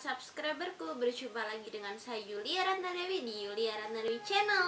subscriberku. Berjumpa lagi dengan saya Yulia Ratnadewi di Yulia Ratnadewi Channel.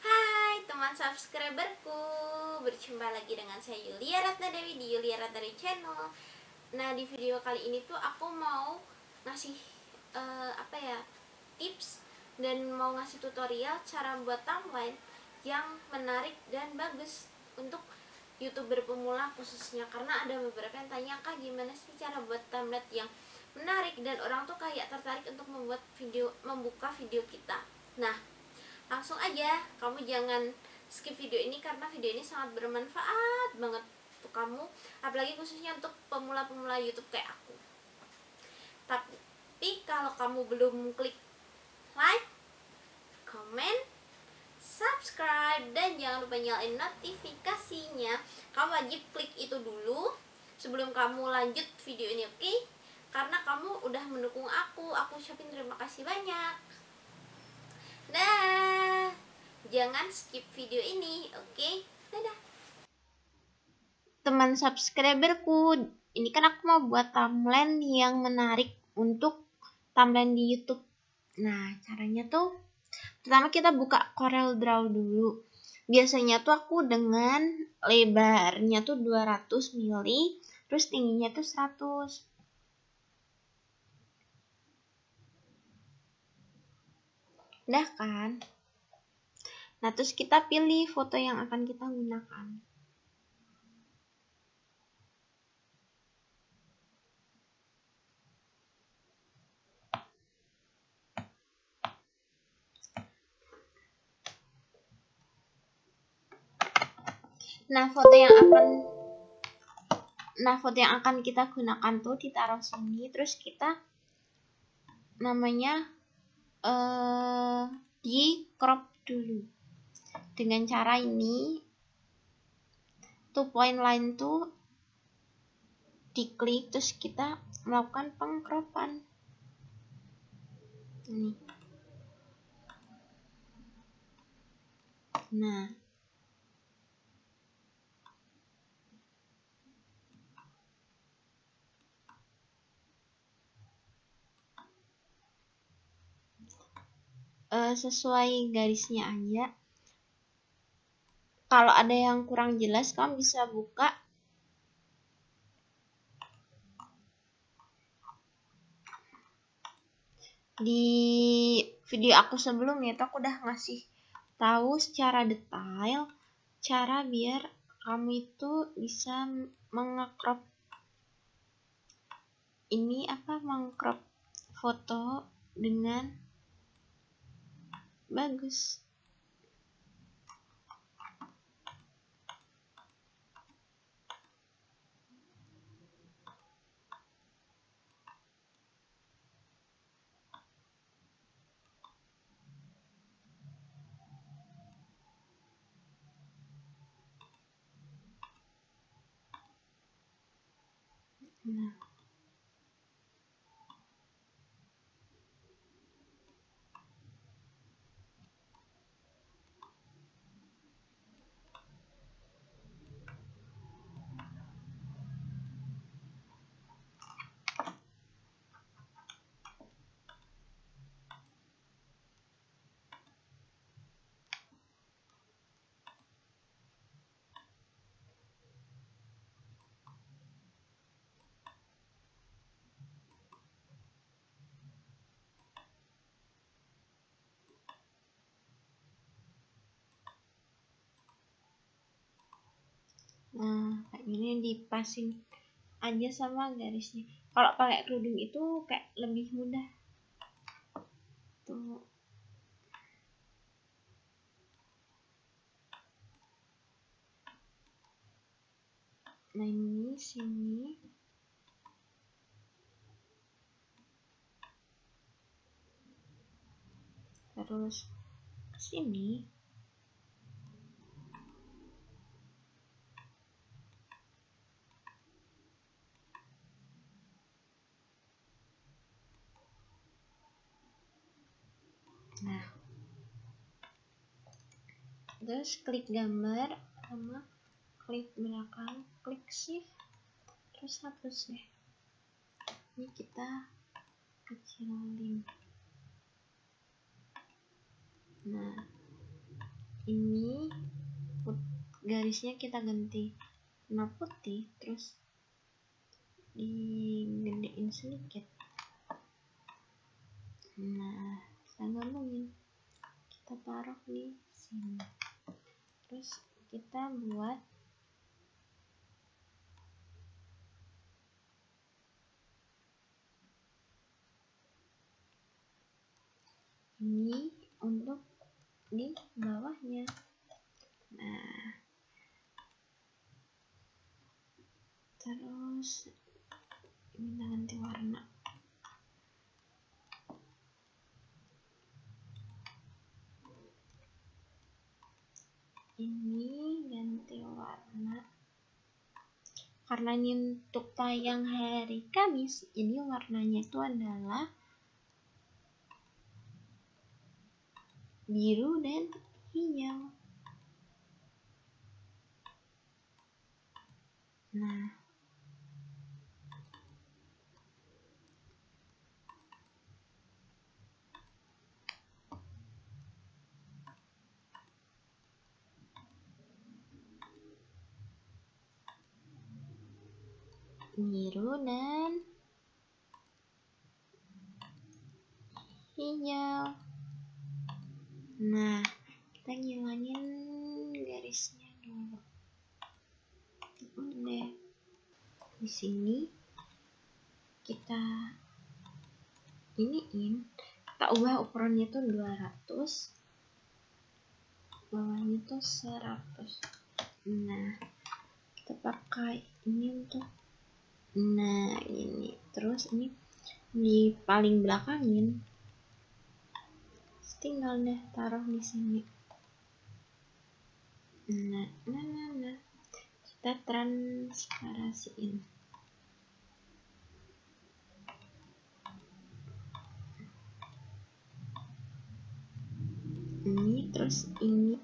Hai teman subscriberku. Berjumpa lagi dengan saya Yulia Ratnadewi di Yulia Ratnadewi Channel. Nah di video kali ini tuh aku mau ngasih uh, apa ya tips dan mau ngasih tutorial cara buat thumbnail yang menarik dan bagus untuk youtuber pemula khususnya karena ada beberapa yang tanya kak gimana sih cara buat thumbnail yang menarik dan orang tuh kayak tertarik untuk membuat video membuka video kita? Nah langsung aja kamu jangan skip video ini karena video ini sangat bermanfaat banget untuk kamu apalagi khususnya untuk pemula-pemula YouTube kayak aku. Tapi kalau kamu belum klik like comment subscribe dan jangan lupa nyalain notifikasinya kamu wajib klik itu dulu sebelum kamu lanjut video ini oke okay? karena kamu udah mendukung aku aku ucapin terima kasih banyak dah jangan skip video ini oke okay? dadah teman subscriberku ini kan aku mau buat thumbnail yang menarik untuk thumbnail di YouTube nah caranya tuh Pertama kita buka Corel Draw dulu. Biasanya tuh aku dengan lebarnya tuh 200 mili, terus tingginya tuh 100. Udah kan? Nah, terus kita pilih foto yang akan kita gunakan. Nah, foto yang akan Nah, foto yang akan kita gunakan tuh ditaruh sini terus kita namanya uh, di crop dulu. Dengan cara ini two point line tuh diklik terus kita melakukan pengkropan. Ini. Nah, uh, sesuai garisnya aja. Kalau ada yang kurang jelas kamu bisa buka. Di video aku sebelumnya itu aku udah ngasih tahu secara detail cara biar kamu itu bisa mengekrop ini apa mengcrop foto dengan bagus Nah. Nah kayak gini dipasin aja sama garisnya. Kalau pakai kerudung itu kayak lebih mudah. Tuh. Nah ini sini. Terus sini nah. Terus klik gambar sama klik belakang klik shift terus hapus deh. Ini kita kecilin nah ini garisnya kita ganti warna putih terus digedein sedikit. Nah kita gabungin kita taruh di sini. Terus kita buat ini untuk di bawahnya. Nah. Terus ini ganti warna ini ganti warna. Karena ini untuk tayang hari Kamis ini warnanya itu adalah biru dan hijau. Nah biru dan hijau Nah, kita ngilangin garisnya dulu. Udah. Di sini kita iniin, kita ubah ukurannya tuh 200. Bawahnya tuh 100. Nah, kita pakai ini untuk nah ini. Terus ini di paling belakangin. Tinggal deh taruh di sini. Nah nah nah, nah. kita transparasiin. Ini terus ini.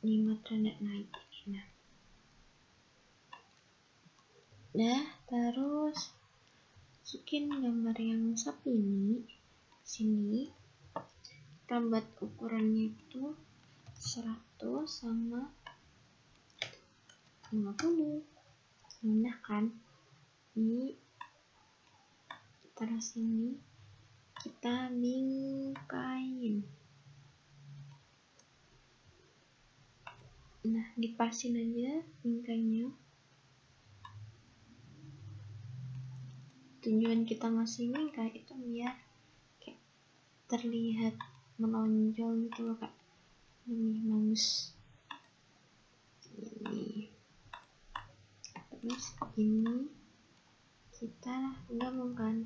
Lima tanda naik nah terus. Masukin gambar yang sapi ini sini. Kita buat ukurannya itu 100 sama 50 mudah kan? Ini terus ini kita bingkain nah dipasin aja bingkainya tujuan kita ngasih bingkai itu biar terlihat menonjol gitu loh kak. Lebih bagus ini terus ini kita gabungkan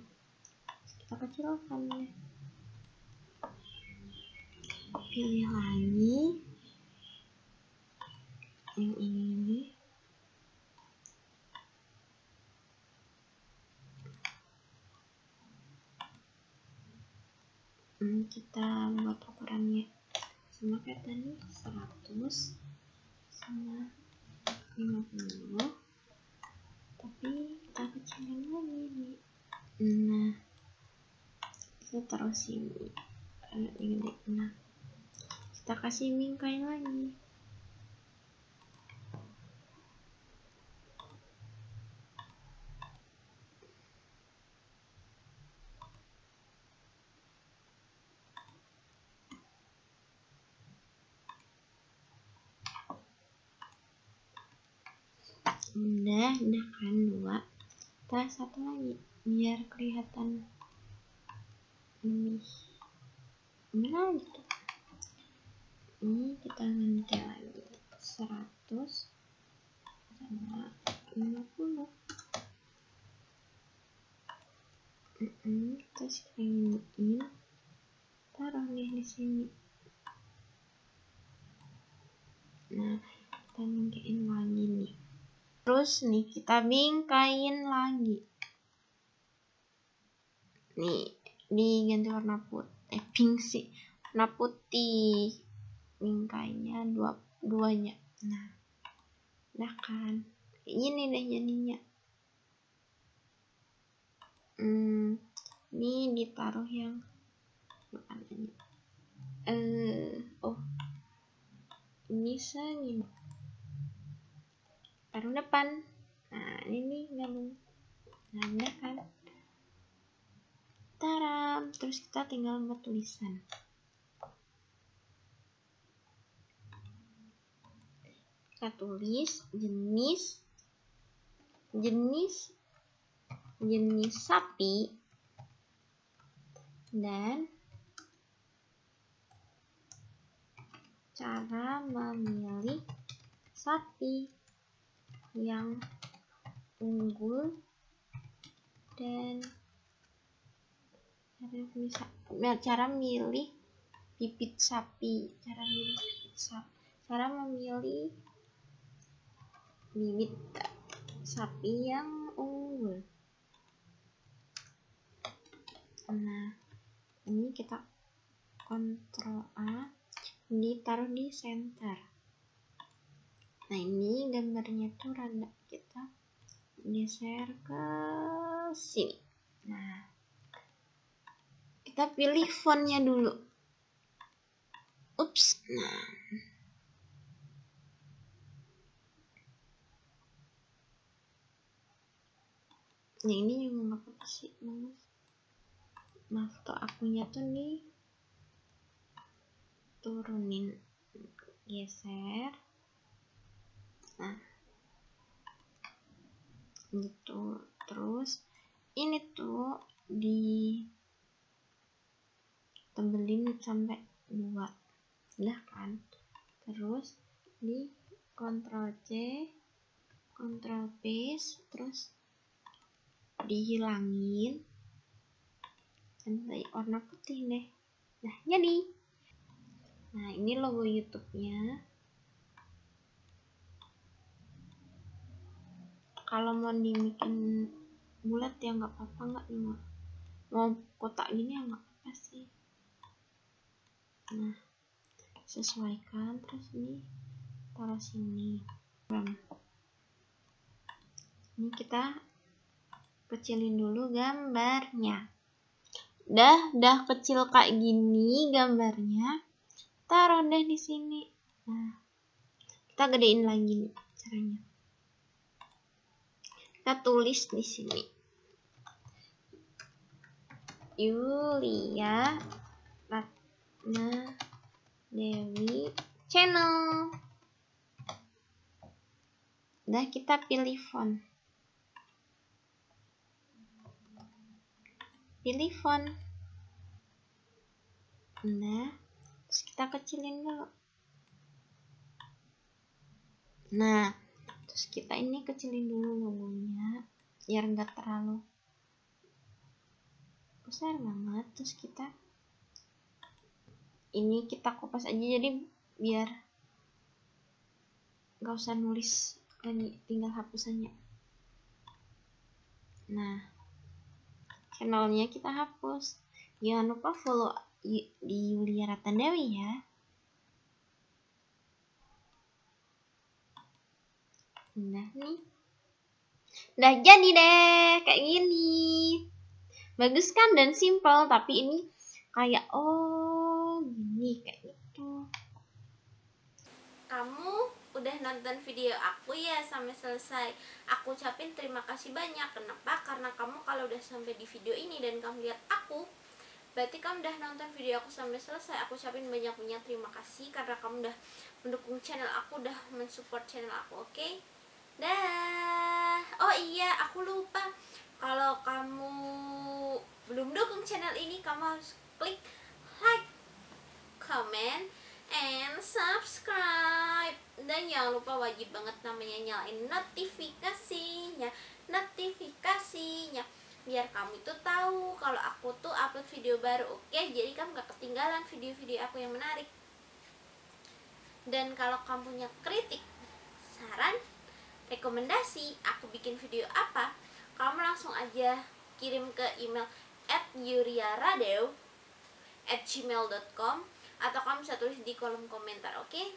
kita kecilkan ya. Pilih lagi. Yang ini hmm, kita buat ukurannya sama kayak tadi 100 sama 50 tapi kita kecilin lagi nih. Nah kita taruh sini. Ini nah kita kasih bingkai lagi udah kan dua. Kita satu lagi biar kelihatan lebih mana gitu. Ini kita ganti lagi 100 sama 50 mm -mm, terus kita iniin taruh nih di sini. Nah kita mingkain lagi nih terus nih kita bingkain lagi. Nih diganti warna putih eh pink sih. Warna putih. Bingkainya dua duanya. Nah udah kan? Ini deh jadinya. Hmm, ini ditaruh yang depan aja eh oh. Ini segini taruh depan. Nah ini nih nah kan. Taram terus kita tinggal buat tulisan. Kita tulis jenis jenis jenis sapi dan cara memilih sapi yang unggul dan cara bisa cara milih bibit sapi cara milih bibit sapi cara memilih bibit sapi yang unggul. Nah ini kita kontrol A ditaruh di center nah ini gambarnya tuh rada kita geser ke sini. Nah kita pilih fontnya dulu. Ups nah. Nah ini juga nggak apa-apa sih mas maaf tuh akunya tuh nih turunin geser nah gitu. Terus ini tuh di tebelin sampai dua. Udah kan? Terus di Ctrl C Ctrl paste terus dihilangin. Sampai warna putih deh. Nah jadi. Nah ini logo YouTube-nya kalau mau dibikin bulat ya nggak apa-apa nggak nih mau kotak gini ya nggak apa-apa sih. Nah sesuaikan terus ini taruh sini. Ini kita kecilin dulu gambarnya. Dah dah kecil kayak gini gambarnya. Taruh deh di sini. Nah kita gedein lagi nih caranya kita tulis di sini. Yulia Ratna Dewi channel. Udah kita pilih font. Pilih font. Nah terus kita kecilin dulu. Nah terus kita ini kecilin dulu logonya biar enggak terlalu besar banget terus kita ini kita kopas aja jadi biar nggak usah nulis lagi tinggal hapusannya nah channelnya kita hapus. Jangan lupa follow di Yulia Ratandewi ya. Nah nih. Udah jadi deh, kayak gini. Bagus kan dan simple, tapi ini kayak oh gini kayak gitu. Kamu udah nonton video aku ya sampai selesai aku ucapin terima kasih banyak kenapa karena kamu kalau udah sampai di video ini dan kamu lihat aku berarti kamu udah nonton video aku sampai selesai aku ucapin banyak banyak terima kasih karena kamu udah mendukung channel aku udah mensupport channel aku oke okay? Dah. Oh iya aku lupa. Kalau kamu belum dukung channel ini kamu harus klik like comment and subscribe. Dan jangan lupa wajib banget namanya nyalain notifikasinya. Notifikasinya. Biar kamu itu tahu kalau aku tuh upload video baru oke? Jadi kamu gak ketinggalan video-video aku yang menarik. Dan kalau kamu punya kritik saran rekomendasi aku bikin video apa kamu langsung aja kirim ke email at yuriaradew at gmail.com atau kamu bisa tulis di kolom komentar oke okay?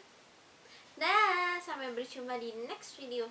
dah sampai berjumpa di next video